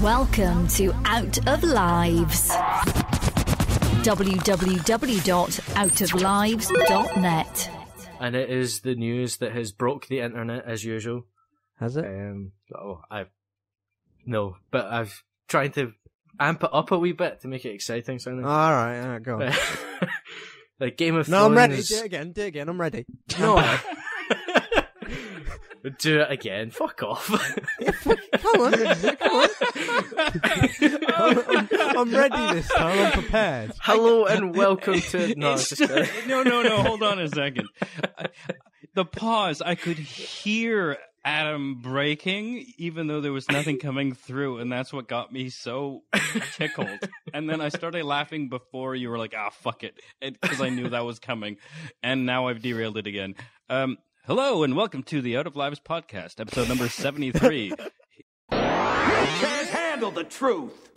Welcome to Out of Lives. www.outoflives.net. and it is the news that has broke the internet as usual. Has it? Um, oh, I no, but I've tried to amp it up a wee bit to make it exciting sounding. all right, all right, go on. like Game of no, Thrones. I'm ready. Do it again. Do it again. I'm ready. No. Do it again. Fuck off. Come on, come on. I'm, I'm- I'm ready this time. I'm prepared. Hello and welcome to. No, It's it's just kidding. no, no, no. Hold on a second. I- The pause. I could hear Adam breaking, even though there was nothing coming through, and that's what got me so tickled. And then I started laughing before you were like, "Ah, fuck it," because I knew that was coming. And now I've derailed it again. Um, hello and welcome to the Out of Lives podcast, episode number seventy-three. Can't handle the truth.